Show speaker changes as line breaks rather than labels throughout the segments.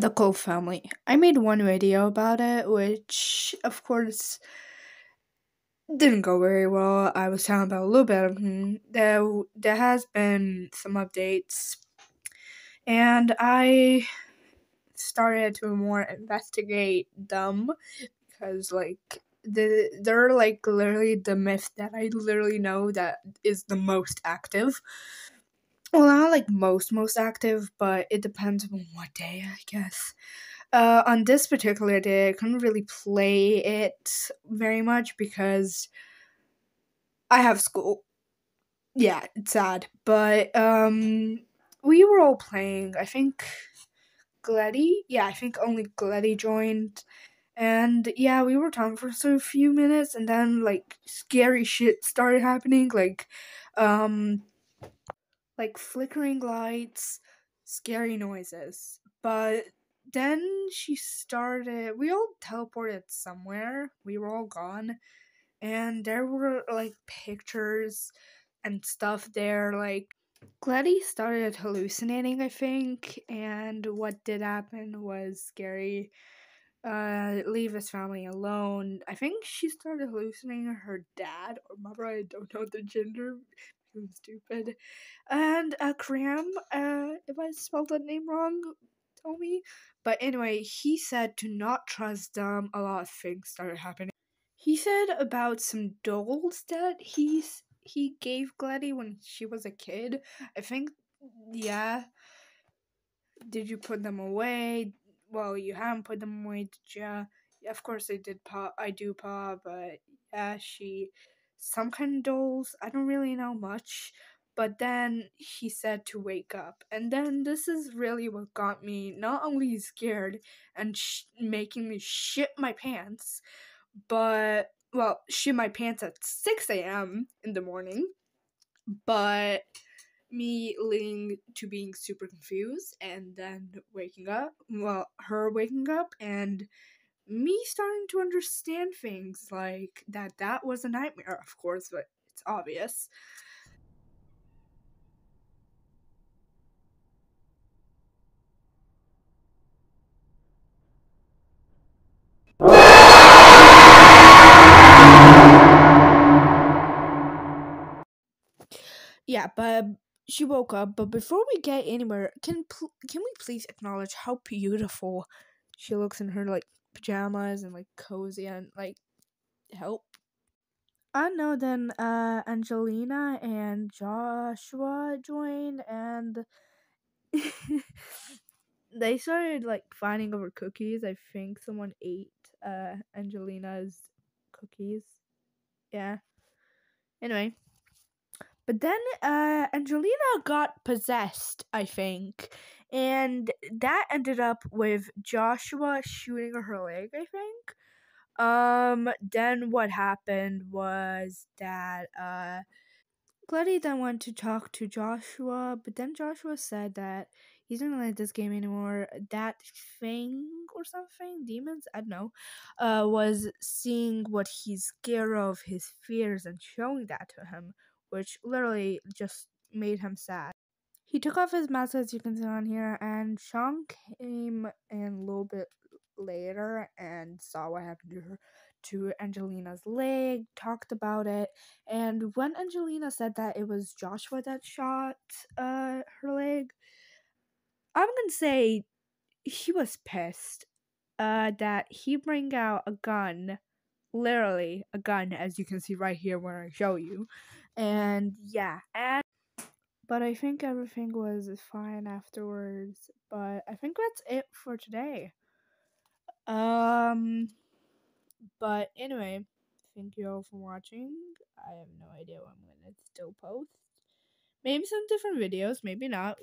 the Cult family. I made one video about it, which of course didn't go very well. I was talking about a little bit of. There, there has been some updates, and I started to more investigate them because, like, the they're like literally the myth that I literally know that is the most active well not like most most active but it depends on what day i guess. Uh, on this particular day i couldn't really play it very much because i have school. Yeah it's sad but um we were all playing i think Gleddy, yeah i think only Gleddy joined. And yeah we were talking for so few minutes and then like scary shit started happening like um like flickering lights, scary noises. But then she started, we all teleported somewhere. We were all gone. And there were like pictures and stuff there. Like, Gladys started hallucinating, I think. And what did happen was scary. Uh, leave his family alone. I think she started hallucinating her dad or mother. I don't know the gender I'm stupid. And uh, Kram, uh, if I spelled that name wrong, tell me. But anyway, he said to not trust them. A lot of things started happening. He said about some dolls that he's he gave Gladdy when she was a kid. I think, yeah. Did you put them away? Well, you haven't put them away, did ya? Yeah, of course I did pa. I do pa, but yeah, she some kind of dolls. I don't really know much. But then he said to wake up. And then this is really what got me not only scared and sh- making me shit my pants, but, well, shit my pants at 6 a.m. in the morning, but me leading to being super confused and then waking up. Well, her waking up and me starting to understand things like that that was a nightmare of course but it's obvious. Yeah but she woke up but before we get anywhere can pl- can we please acknowledge how beautiful she looks in her like pajamas and like cozy and like help. I know then uh Angelina and Joshua joined and they started like fighting over cookies. I think someone ate uh Angelina's cookies. Yeah. Anyway. But then uh Angelina got possessed, I think and that ended up with Joshua shooting her leg, I think. Um, then what happened was that uh, Gladdy then went to talk to Joshua, but then Joshua said that he didn't like this game anymore. That thing or something, demons, I don't know, uh, was seeing what he's scared of, his fears, and showing that to him, which literally just made him sad. He took off his mask, as you can see on here, and Sean came in a little bit later and saw what happened to her to Angelina's leg, talked about it, and when Angelina said that it was Joshua that shot uh her leg, I'm gonna say he was pissed uh that he bring out a gun, literally a gun, as you can see right here when I show you, and yeah, and but I think everything was fine afterwards. But I think that's it for today. Um, but anyway, thank you all for watching. I have no idea what I'm gonna still post. Maybe some different videos, maybe not.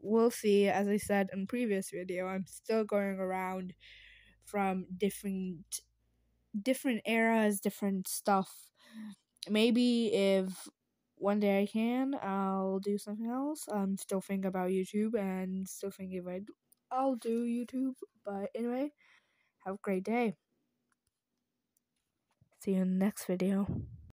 We'll see. As I said in previous video, I'm still going around from different different eras, different stuff. Maybe if one day I can, I'll do something else. I'm still thinking about YouTube and still thinking if I I'll do YouTube. But anyway, have a great day. See you in the next video.